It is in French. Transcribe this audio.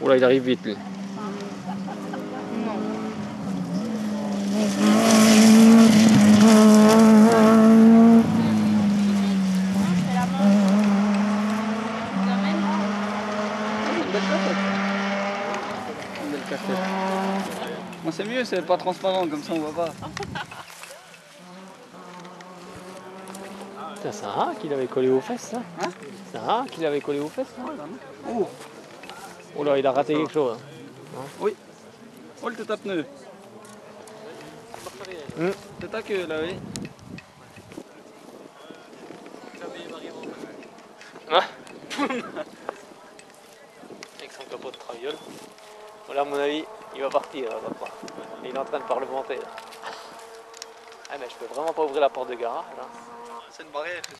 Oula, il arrive vite lui. Une belle cassette. Bon, c'est mieux, c'est pas transparent, comme ça on voit pas. C'est un rat qu'il avait collé aux fesses, ça Hein C'est un rat qu'il avait collé aux fesses, Oh, Oh là, il a raté quelque chose. oui. Oh, le tête à pneu. Hmm. Tête à queue, là, oui. Avec son capot de traviole. Voilà, à mon avis, il va partir, là. Il est en train de parlementer, là. Ah, mais je peux vraiment pas ouvrir la porte de garage, là. C'est une barrière.